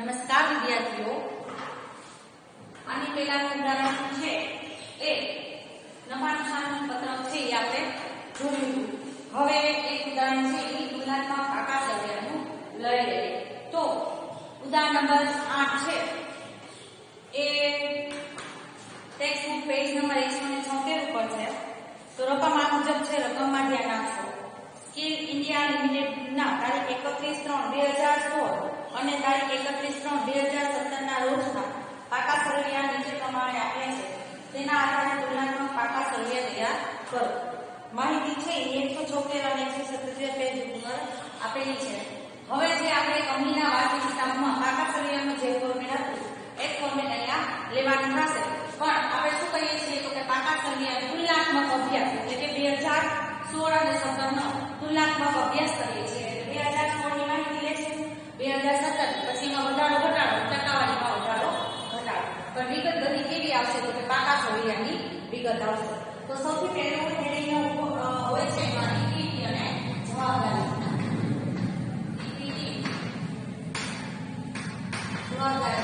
નમસ્કાર, વિદ્યાર્થીઓ. આની પહેલાનું ઉદાહરણ છે એ નફા નુકસાનનું પત્રક છે એ આપણે જોયું હવે એક ઉદાહરણ છે એ તુલનાત્મક આકાશ અભિયાનનું લઈ લઈએ તો ઉદાહરણ નંબર 8 છે. એ ટેક્સ્ટ બુક પેજ નંબર 176 ઉપર છે. તો રકમ આ મુજબ છે, રકમમાં ધ્યાન આપશો. સ્કિલ ઇન્ડિયા લિમિટેડના તારીખ એકત્રીસ ત્રણ બે હજાર સોળ અને તારીખ એકત્રીસ ત્રણ બે હજાર સત્તરના રોજના પાકા સરવૈયા નીચે પ્રમાણે આપ્યા છે. તેના આધારે તુલનાત્મક પાકા સરવૈયા તૈયાર કરો. માહિતી છે એકસો છોતેર અને એકસો સત્યોતેર પેજ ઉપર આપેલી છે. હવે જે આપણે કંપનીના વાર્ષિક હિસાબમાં પાકા સરવૈયાનું જે ફોર્મેટ હતું, એ ફોર્મેટ અહીંયા લેવાનું થશે. પણ આપણે શું કહીએ છીએ તો કે પાકા સરવૈયા તુલનાત્મક અભ્યાસ એટલે કે બે હજાર સોળ અને સત્તરનો તુલનાત્મક અભ્યાસ કરીએ છીએ. એટલે બે હજાર સોળની માહિતી બે હજાર સત્તર પછીનો વધારો ઘટાડો ટકાવારીમાં વધારો ઘટાડો પણ વિગત બધી કેવી આવશે તો કે પાકા સળિયાની વિગત આવશે તો સૌથી પહેલું હેડિંગ હોય છે એમાં ઇક્વિટી અને જવાબદારી ઇક્વિટી જવાબદારી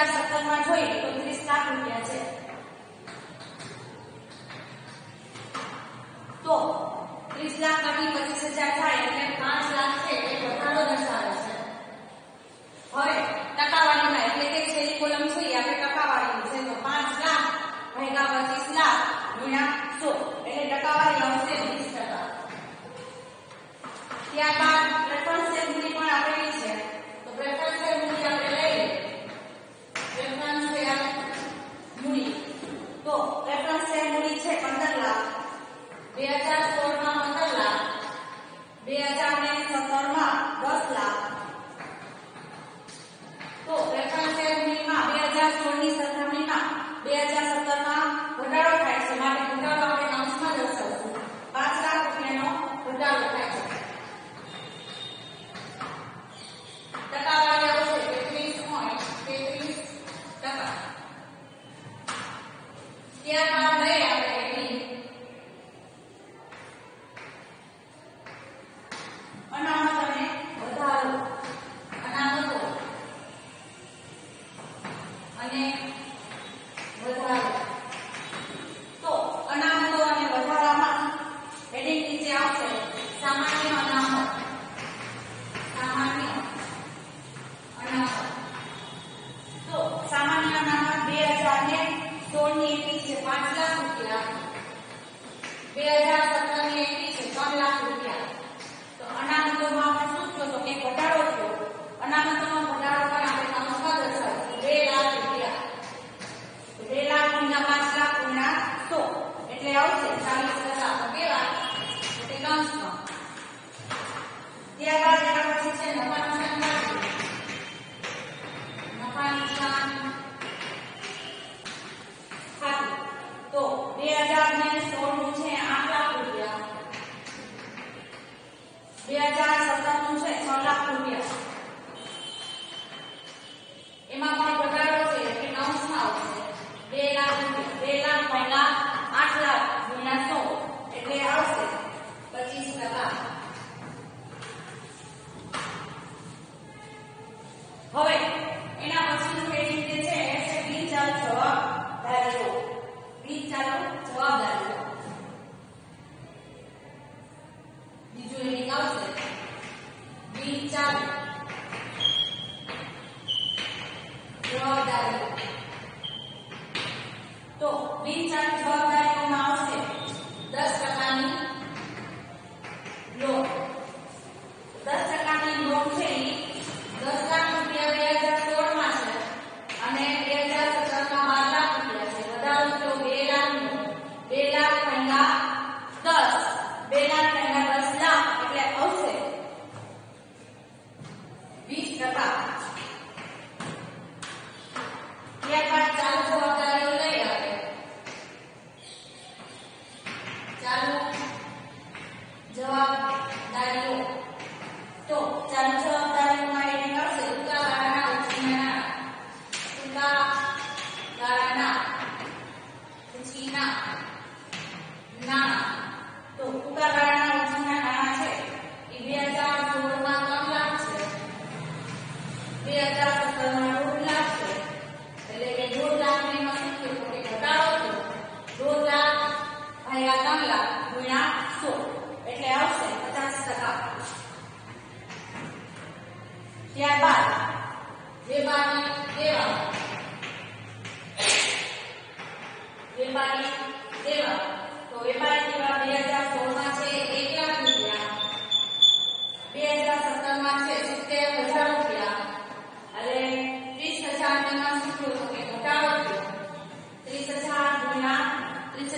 હજાર સત્તરમાં જોઈએ તો ત્રીસ લાખ રૂપિયા છે. તો ત્રીસ લાખમાંથી પચીસ હજાર થાય એટલે પાંચ લાખ છે એ વધારો દર્શાવે છે. હવે ટકાવારીમાં, એટલે કે છેલ્લી કોલમ છે આપણે ટકાવારીની છે. તો પાંચ લાખ ભાગ્યા પચીસ લાખ ગુણ્યા સો. એટલે ટકાવારી આવશે વીસ ટકા. ત્યારબાદ પ્રેફરન્સ શેર મૂડી પણ આપેલી છે તો પ્રેફરન્સ શેર મૂડી આપણે લઈ લઈએ પ્રેફરન્સ શેર મૂડી તો પ્રેફરન્સ શેર મૂડી છે પંદર લાખ બે હજાર સોળમાં પંદર લાખ બે હજાર ને સત્તરમાં દસ લાખ તો પ્રેફરન્સ શેર મૂડીમાં બે હજાર સોળની સરખામણીમાં બે હજાર સત્તરમાં ઘટાડો થાય છે માટે ઘટાડો આપણે અંશમાં દર્શાવશું પાંચ લાખ રૂપિયાનો ઘટાડો થાય છે ટકાવારી આવશે તેત્રીસ પોઈન્ટ તેત્રીસ ટકા ત્યારબાદ લઈએ આપણે એની અનામત અને વધારો અનામતો અને વધારો તો અનામતો અને વધારામાં હેડિંગ નીચે આવશે સામાન્ય અનામત સામાન્ય અનામત તો સામાન્ય અનામત બે હજાર ને સોળની એકવી છે પાંચ લાખ રૂપિયા બે હજાર સત્તરની એકવી છે ત્રણ લાખ રૂપિયા. તો અનામતોમાં પણ શું થયો તો કે ઘટાડો થયો. અનામતોમાં ઘટાડો પણ આપણે અંશમાં દર્શાવ્યો બે લાખ રૂપિયા. બે લાખ ગુણ્યા પાંચ લાખ ગુણ્યા સો એટલે આવશે ચાલીસ ટકા કેવા ત્યારબાદ એના પછી છે નફા તો બિન Nah, nah, tuh bukan kan?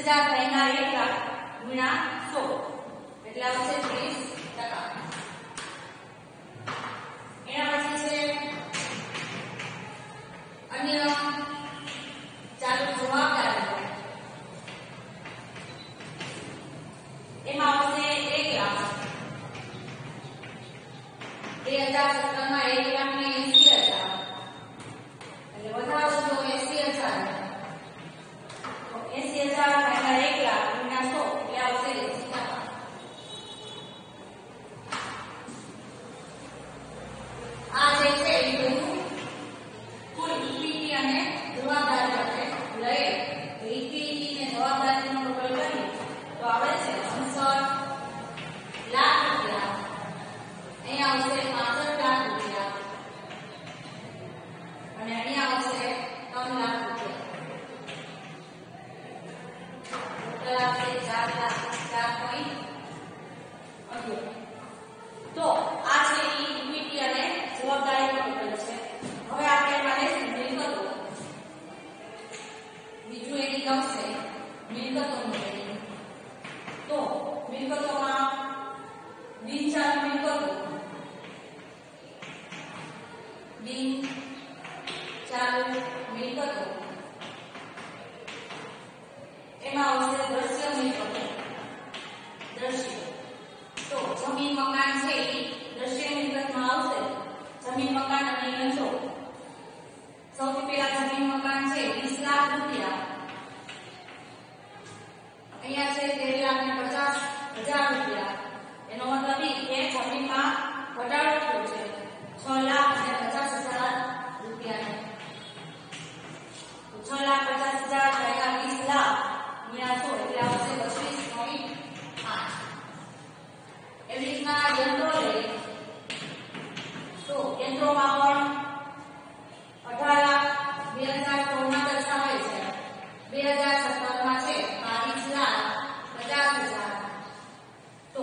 હજાર મહિના એક લાખ ગુણ્યા સો એટલે આવશે ત્રીસ ટકા એના પછી છે અન્ય ચાલુ જવાબદારી એમાં આવશે એક લાખ બે હજાર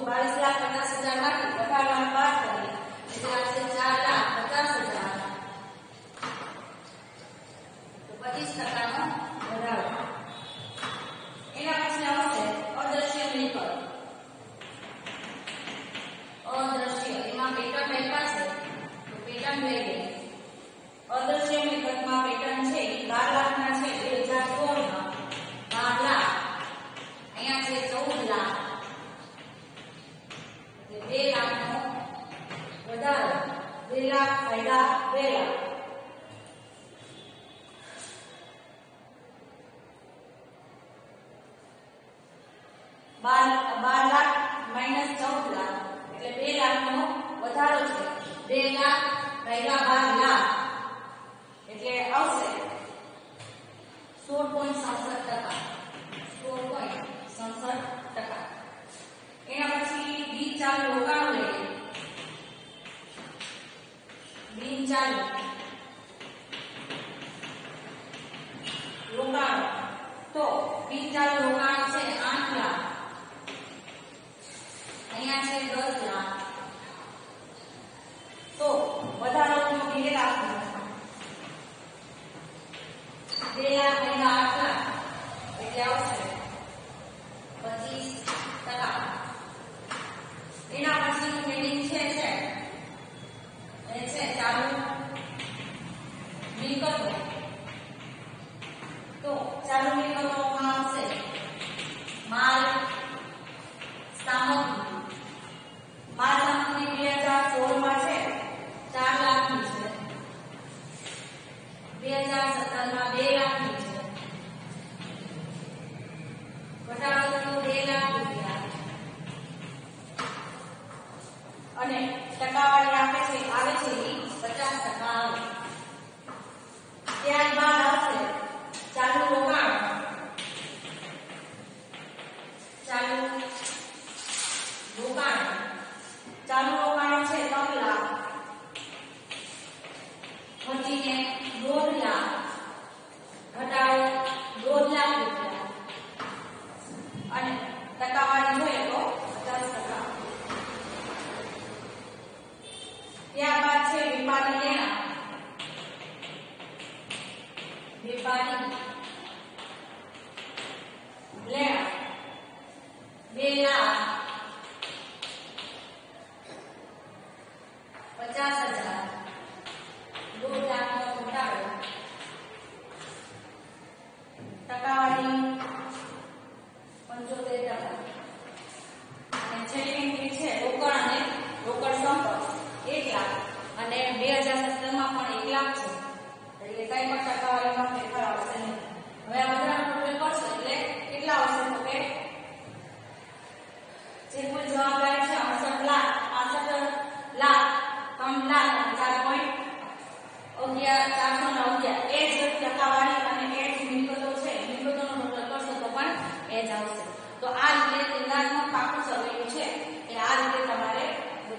lugares બે લાખ રહેલા બાર લાખ એટલે આવશે. સોળ પોઈન્ટ સાસઠ ટકા. સોળ પોઈન્ટ સાસઠ ટકા. એના પછી બિન ચાલુ રોકાણ લઈએ બિન ચાલુ.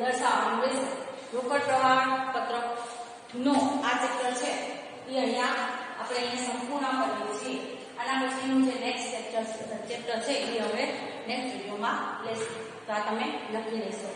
દર્શાવવાનું રહેશે રોકડ પ્રવાહ પત્રક આ ચેપ્ટર છે. એ અહીંયા આપણે અહીંયા સંપૂર્ણ કરીએ છીએ. આના પછીનું જે નેક્સ્ટ ચેપ્ટર ચેપ્ટર છે, એ હવે નેક્સ્ટ વિડીયોમાં લેશું. તમે લખી લેશો.